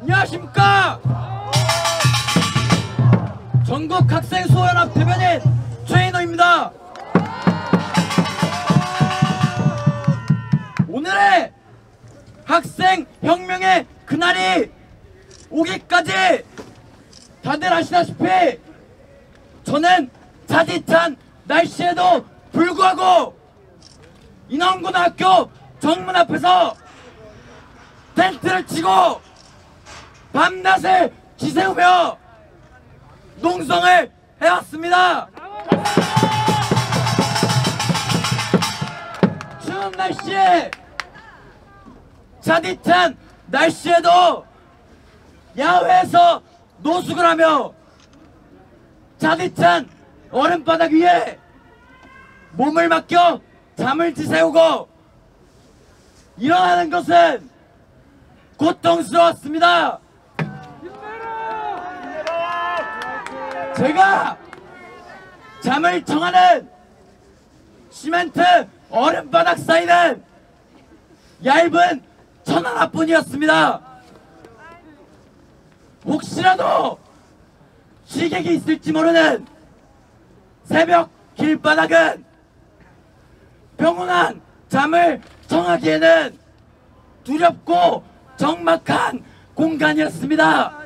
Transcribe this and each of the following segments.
안녕하십니까? 전국 학생 수호연합 대변인 최인호입니다. 오늘의 학생 혁명의 그날이 오기까지 다들 아시다시피 저는 차디찬 날씨에도 불구하고 인원고등학교 정문 앞에서 텐트를 치고 밤낮을 지새우며 농성을 해왔습니다. 추운 날씨에 차디찬 날씨에도 야외에서 노숙을 하며 차디찬 얼음바닥 위에 몸을 맡겨 잠을 지새우고 일어나는 것은 고통스러웠습니다. 제가 잠을 청하는 시멘트 얼음바닥 사이는 얇은 천 하나뿐이었습니다. 혹시라도 시객이 있을지 모르는 새벽 길바닥은 평온한 잠을 청하기에는 두렵고 적막한 공간이었습니다.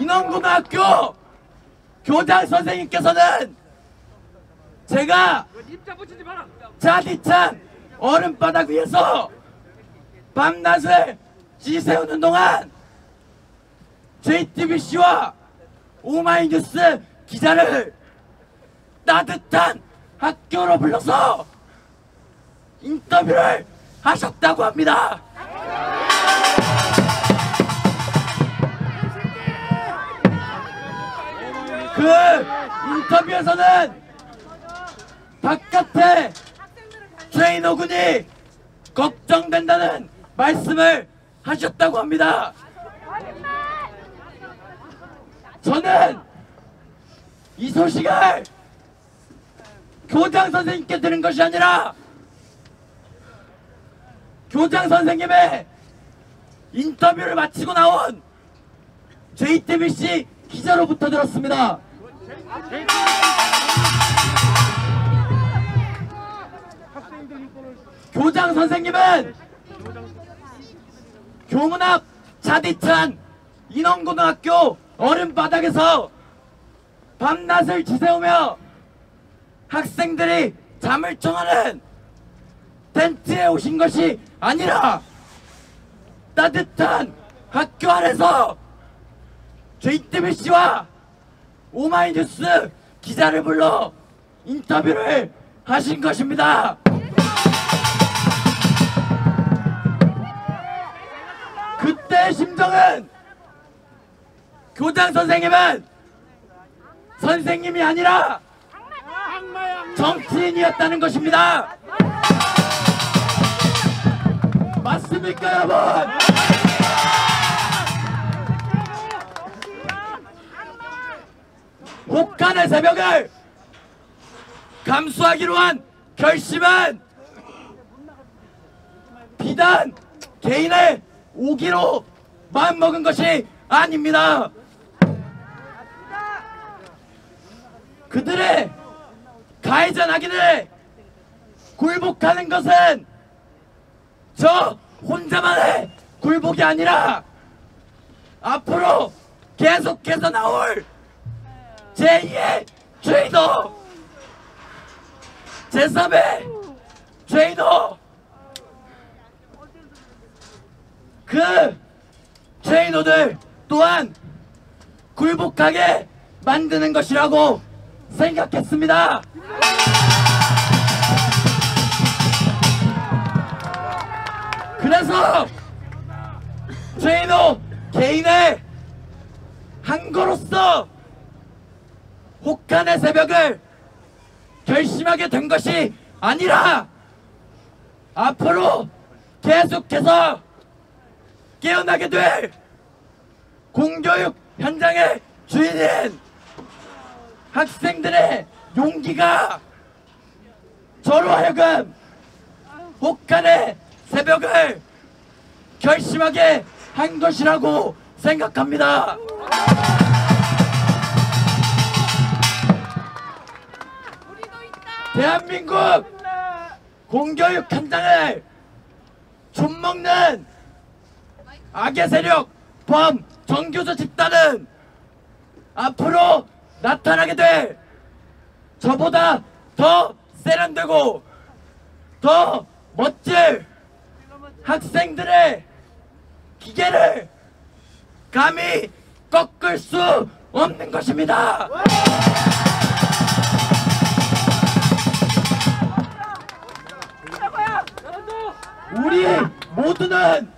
인원고등학교 교장 선생님께서는 제가 자디찬 얼음바닥 위에서 밤낮을 지새우는 동안 JTBC와 오마이뉴스 기자를 따뜻한 학교로 불러서 인터뷰를 하셨다고 합니다. 그 인터뷰에서는 바깥에 트레이너 군이 걱정된다는 말씀을 하셨다고 합니다. 저는 이 소식을 교장 선생님께 들은 것이 아니라 교장 선생님의 인터뷰를 마치고 나온 JTBC 기자로부터 들었습니다. 교장 선생님은 교문 앞 자디찬 인원고등학교 얼음바닥에서 밤낮을 지새우며 학생들이 잠을 청하는 텐트에 오신 것이 아니라 따뜻한 학교 안에서 JTBC와 오마이뉴스 기자를 불러 인터뷰를 하신 것입니다. 그때의 심정은 교장 선생님은 선생님이 아니라 정치인이었다는 것입니다. 맞습니까, 여러분? 혹한의 새벽을 감수하기로 한 결심은 비단 개인의 오기로 마음먹은 것이 아닙니다. 그들의 가해자 낙인을 굴복하는 것은 저 혼자만의 굴복이 아니라 앞으로 계속해서 나올 제2의 죄도 제3의 죄도 그 죄인호들 또한 굴복하게 만드는 것이라고 생각했습니다. 그래서 죄인호 개인의 한 거로서 혹한의 새벽을 결심하게 된 것이 아니라 앞으로 계속해서 깨어나게 될 공교육 현장의 주인인 학생들의 용기가 저로 하여금 혹한의 새벽을 결심하게 한 것이라고 생각합니다. 대한민국 공교육 현장을 좀먹는 악의 세력 범 정교조 집단은 앞으로 나타나게 될 저보다 더 세련되고 더 멋질 학생들의 기계를 감히 꺾을 수 없는 것입니다. 우리 모두는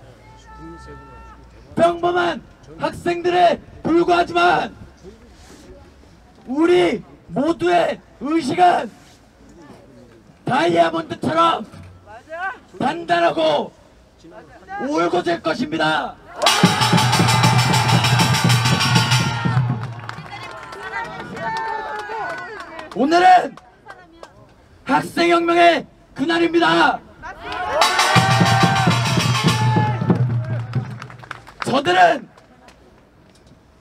평범한 학생들에 불과하지만 우리 모두의 의식은 다이아몬드처럼 단단하고 올곧을 것입니다. 오늘은 학생혁명의 그날입니다. 저들은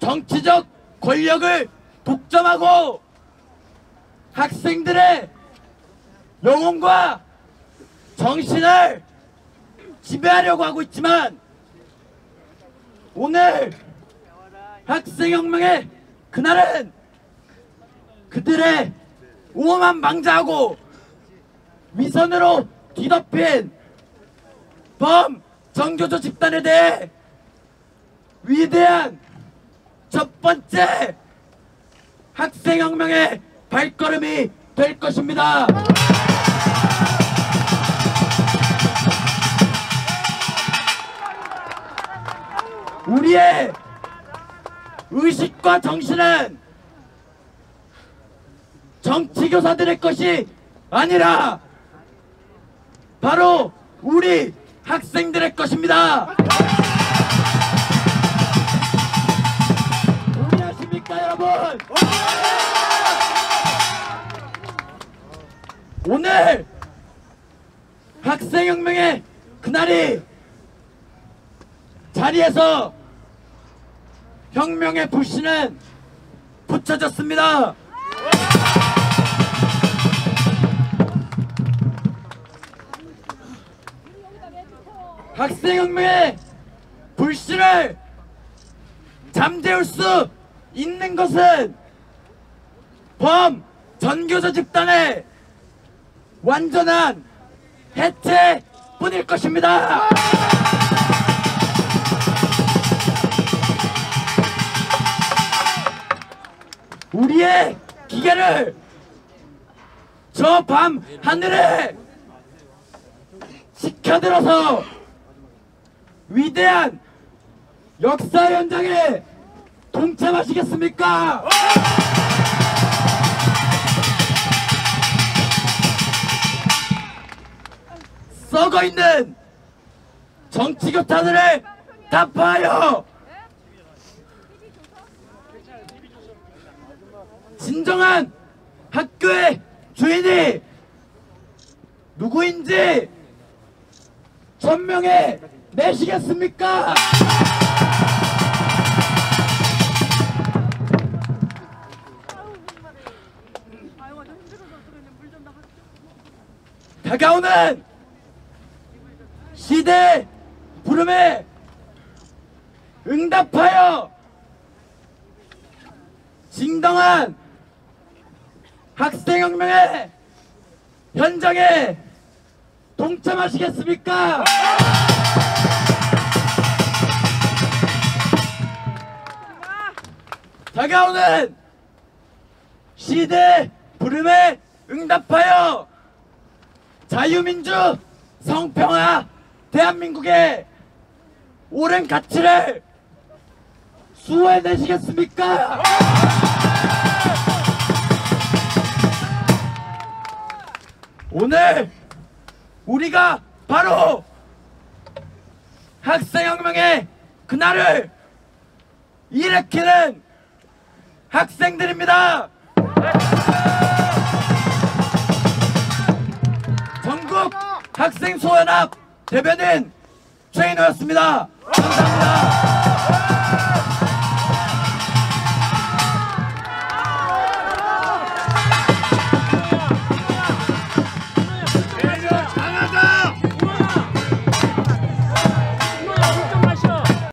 정치적 권력을 독점하고 학생들의 영혼과 정신을 지배하려고 하고 있지만 오늘 학생혁명의 그날은 그들의 오만 망자하고 위선으로 뒤덮인 범 정교조 집단에 대해 위대한 첫 번째 학생혁명의 발걸음이 될 것입니다. 우리의 의식과 정신은 정치교사들의 것이 아니라 바로 우리 학생들의 것입니다. 동의하십니까 여러분? 오늘 학생혁명의 그날이 자리에서 혁명의 불씨는 붙여졌습니다. 학생혁명의 불씨를 잠재울 수 있는 것은 범 전교조 집단의 완전한 해체뿐일 것입니다. 우리의 기계를 저 밤 하늘에 시켜들어서 위대한 역사 현장에 동참하시겠습니까? 썩어 있는 정치 교탄을 타파하여 진정한 학교의 주인이 누구인지 천명해 내시겠습니까? 다가오는 시대 부름에 응답하여 진정한 학생혁명의 현장에 동참하시겠습니까? 다가오는 시대 부름에 응답하여 자유민주 성평화 대한민국의 옳은 가치를 수호해내시겠습니까? 오늘 우리가 바로 학생혁명의 그날을 일으키는 학생들입니다. 학생 소연합 대변인 최인호였습니다. 감사합니다.